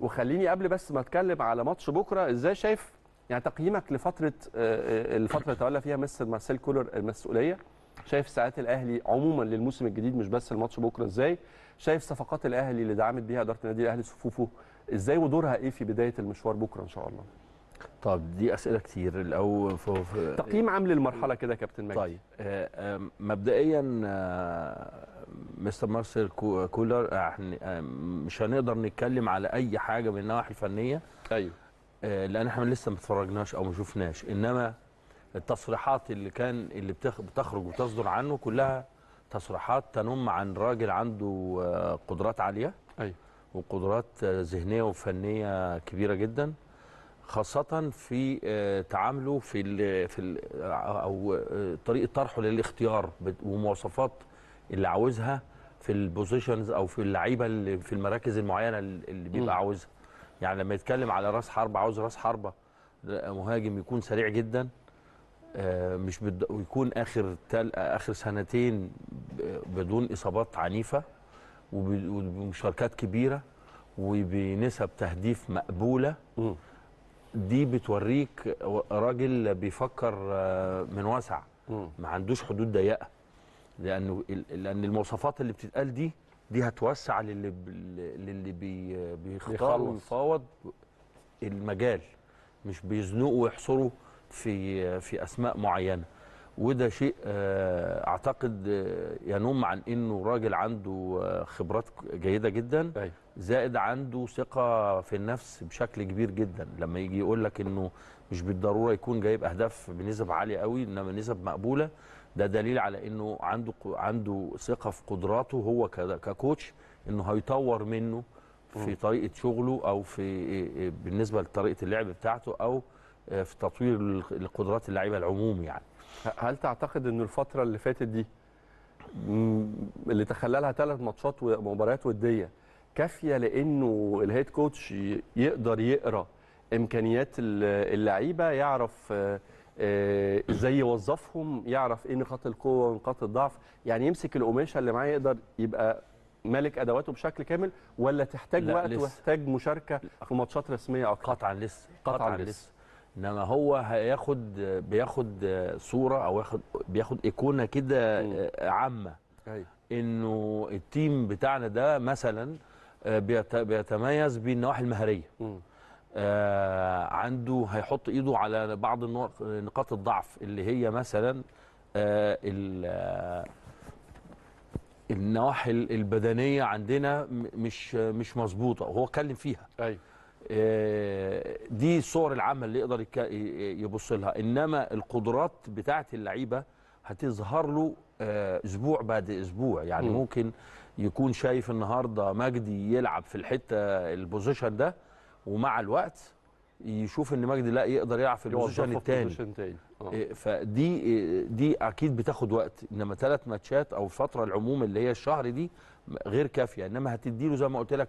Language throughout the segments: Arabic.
وخليني قبل بس ما اتكلم على ماتش بكرة إزاي شايف يعني تقييمك لفترة آه، آه، الفترة اللي تولى فيها مستر مارسيل كولر المسؤولية؟ شايف ساعات الأهلي عموما للموسم الجديد مش بس الماتش بكرة إزاي؟ شايف صفقات الأهلي اللي دعمت بيها إدارة النادي الأهلي صفوفه إزاي ودورها إيه في بداية المشوار بكرة إن شاء الله؟ طب دي أسئلة كتير. الأول في تقييم عام للمرحلة كده يا كابتن مجدي طيب آه، مبدئيا مستر مارسيل كو- كولر آه، آه، مش هنقدر نتكلم على أي حاجة من النواحي الفنية. أيوه. آه، لأن إحنا لسه ما اتفرجناش أو ما شفناش. إنما التصريحات اللي كان اللي بتخ- بتخرج وتصدر عنه كلها تصريحات تنم عن راجل عنده قدرات عالية. أيوه. وقدرات ذهنية وفنية كبيرة جدا. خاصة في تعامله في ال في ال أو آه، طريقة طرحه للاختيار ومواصفات اللي عاوزها في البوزيشنز أو في اللعيبة اللي في المراكز المعينة اللي. بيبقى عاوزها يعني لما يتكلم على راس حربة عاوز راس حربة مهاجم يكون سريع جدا آه، مش بد... ويكون آخر تل... آخر سنتين بدون إصابات عنيفة وبمشاركات كبيرة وبنسب تهديف مقبولة. دي بتوريك راجل بيفكر آه، من واسع. ما عندوش حدود ضيقة لأنه لأن المواصفات اللي بتتقال دي دي هتوسع للي للي بي بيختار. ويفاوض المجال مش بيزنقوا ويحصروا في في أسماء معينة. وده شيء آه، أعتقد آه، ينم عن إنه راجل عنده آه، خبرات جيدة جدا أيوه. زائد عنده ثقة في النفس بشكل كبير جدا. لما يجي يقول لك إنه مش بالضرورة يكون جايب أهداف بنسب عالية قوي إنما نسب مقبولة ده دليل على إنه عنده عنده ثقة في قدراته هو ككوتش إنه هيطور منه في طريقة شغله أو في بالنسبة لطريقة اللعب بتاعته أو في تطوير القدرات اللعيبة العموم يعني. هل تعتقد إن الفترة اللي فاتت دي اللي تخللها ثلاث ماتشات ومباريات ودية كافية لإنه الهيد كوتش يقدر يقرأ إمكانيات ال- اللعيبة يعرف آه، آه، إزاي يوظفهم يعرف إيه نقاط القوة ونقاط الضعف يعني يمسك القماشة اللي معاه يقدر يبقى مالك أدواته بشكل كامل ولا تحتاج وقت لسه. ويحتاج مشاركة في ماتشات رسمية أكتر قطعا لسه قطعاً لسه. إنما هو هياخد بياخد صورة أو ياخد بياخد إيقونة كده مم. عامة أيوه إنه التيم بتاعنا ده مثلا آه، بيت- بيتميز بالنواحي المهريه مم. آه، عنده هيحط ايده على بعض نقاط الضعف اللي هي مثلا آه، آه، النواحي البدنية عندنا م- مش مش مظبوطة وهو اتكلم فيها. أيوه. دي الصور العامه اللي يقدر يبص لها. إنما القدرات بتاعه اللعيبة هتظهر له أسبوع بعد أسبوع. يعني مم. ممكن يكون شايف النهارده مجدي يلعب في الحتة ال position ده ومع الوقت يشوف إن مجدي لا يقدر يلعب في ال position الثاني آه. إيه، فدي دي أكيد بتاخد وقت إنما ثلاث ماتشات أو الفترة العموم اللي هي الشهر دي غير كافية إنما هتدي له زي ما قلت لك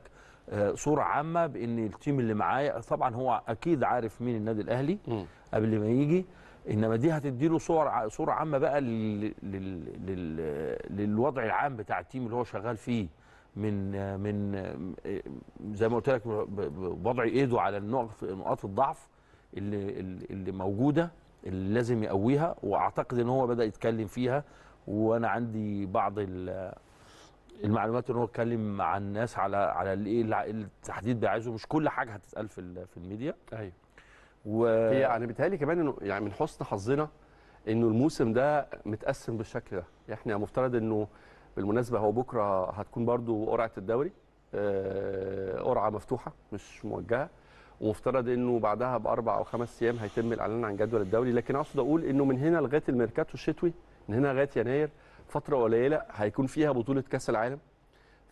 آه، صورة عامة بإن ال team اللي معايا طبعا هو أكيد عارف مين النادي الأهلي. قبل ما يجي إنما دي هتدي له صور صورة عامة بقى لل... لل... لل... للوضع العام بتاع ال team اللي هو شغال فيه من من زي ما قلت لك بوضع ايده على النقط نقاط الضعف اللي اللي موجودة اللي لازم يقويها واعتقد ان هو بدأ يتكلم فيها. وأنا عندي بعض ال- المعلومات ان هو اتكلم مع الناس على على الايه الع- التحديد بيعايزه مش كل حاجة هتتقال في في الميديا. أيوه. و هي أنا بيتهيألي كمان إنه يعني من حسن حظنا إنه الموسم ده متقسم بالشكل ده. إحنا مفترض إنه بالمناسبة هو بكرة هتكون برضو قرعة الدوري. آه، قرعة مفتوحة مش موجهة. ومفترض إنه بعدها بأربع أو خمس أيام هيتم الإعلان عن جدول الدوري. لكن أقصد أقول إنه من هنا لغاية الميركاتو الشتوي من هنا لغاية يناير فترة قليلة هيكون فيها بطولة كأس العالم.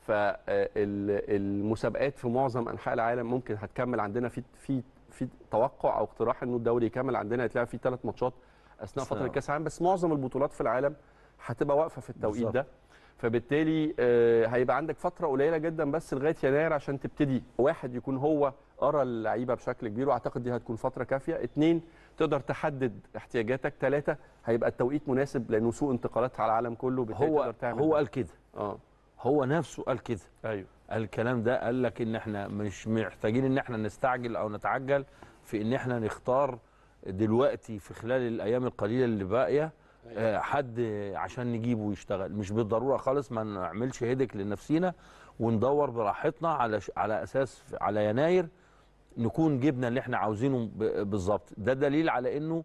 فالمسابقات في معظم أنحاء العالم ممكن هتكمل عندنا في في في توقع أو اقتراح إنه الدوري يكمل عندنا. هيتلعب فيه ثلاث ماتشات أثناء فترة أثناء. كأس العالم. بس معظم البطولات في العالم هتبقى واقفة في التوقيت بالظبط. ده. فبالتالي آه، هيبقى عندك فترة قليلة جدا بس لغاية يناير عشان تبتدي واحد يكون هو قرا اللعيبة بشكل كبير وأعتقد دي هتكون فترة كافية. اثنين تقدر تحدد احتياجاتك. ثلاثة هيبقى التوقيت مناسب لأنه سوق انتقالات على العالم كله هو تقدر تعمل هو. قال كده. آه. هو نفسه قال كده. أيوه. قال الكلام ده قال لك إن إحنا مش محتاجين إن إحنا نستعجل أو نتعجل في إن إحنا نختار دلوقتي في خلال الأيام القليلة اللي باقية حد عشان نجيبه ويشتغل. مش بالضرورة خالص ما نعملش هيدك لنفسينا وندور براحتنا على على أساس على يناير نكون جبنا اللي إحنا عاوزينه بالظبط. ده دليل على إنه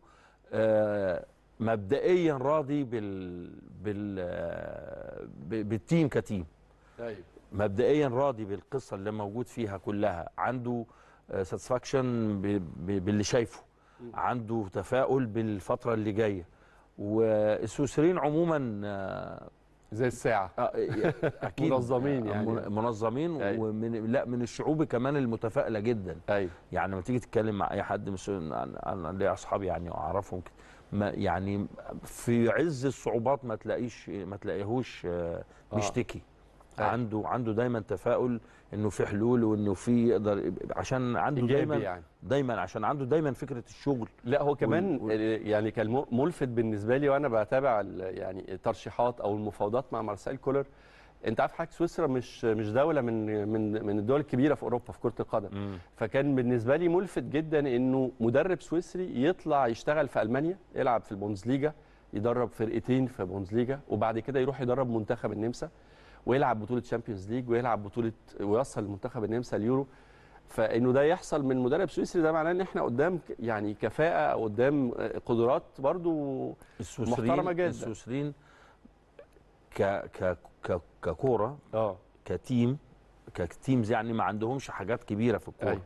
آه، مبدئيا راضي بال بال آه، بال team ك team. أيوه مبدئيا راضي بالقصة اللي موجود فيها كلها. عنده satisfaction باللي شايفه. عنده تفاؤل بالفترة اللي جاية. والسويسريين عموما آه، زي الساعة آه، أكيد منظمين آه، يعني. من- منظمين أيوة. ومن لا من الشعوب كمان المتفائلة جدا أيوه يعني لما تيجي تتكلم مع أي حد عن ليا أصحابي يعني أعرفهم ما يعني في عز الصعوبات ما تلاقيش ما تلاقيهوش آه، آه. بيشتكي أيوة. عنده عنده دايما تفاؤل إنه في حلول وإنه في يقدر عشان عنده دايما يعني. دايما عشان عنده دايما فكرة الشغل لا هو كمان آه، يعني كان ملفت بالنسبة لي وأنا بتابع يعني الترشيحات أو المفاوضات مع مارسيل كولر. أنت عارف حضرتك سويسرا مش مش دولة من من من الدول الكبيرة في أوروبا في كرة القدم. فكان بالنسبة لي ملفت جدا إنه مدرب سويسري يطلع يشتغل في ألمانيا يلعب في البوندسليجا يدرب فرقتين في بوندسليجا وبعد كده يروح يدرب منتخب النمسا. ويلعب بطولة Champions League ويلعب بطولة ويوصل المنتخب النمسا اليورو فإنه ده يحصل من مدرب سويسري ده معناه إن إحنا قدام يعني كفاءة أو قدام قدرات برضو محترمة جداً. السويسريين ك ك ك ككورة آه كتيم كتيمز يعني ما عندهمش حاجات كبيرة في الكورة أيوة.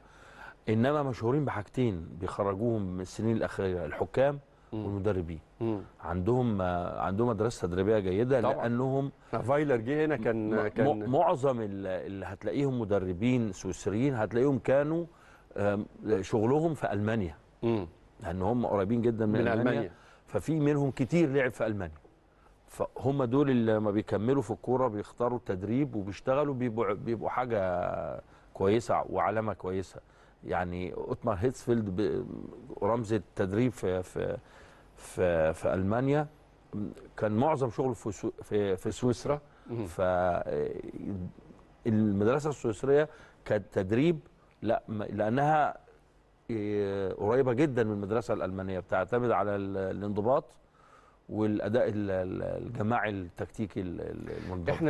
إنما مشهورين بحاجتين بيخرجوهم من السنين الأخيرة الحكام والمدربين عندهم عندهم مدرسة تدريبية جيدة طبعاً. لأنهم فايلر جه هنا كان كان معظم ال- اللي هتلاقيهم مدربين سويسريين هتلاقيهم كانوا شغلهم في ألمانيا. مم. لأن هم قريبين جدا من, من ألمانيا, ألمانيا. ففي منهم كتير لعب في ألمانيا. فهم دول اللي لما بيكملوا في الكورة بيختاروا التدريب وبيشتغلوا بيبقوا بيبقوا حاجة كويسة وعلامة كويسة. يعني أوتمار هيتسفيلد رمز التدريب في في في, في ألمانيا. كان معظم شغله في سو- في في سويسرا. ف المدرسة السويسرية كانت تدريب لا لأنها إيه، قريبة جدا من المدرسة الألمانية بتعتمد على ال- الانضباط والأداء ال- ال- الجماعي التكتيكي ال- ال- المنضبط.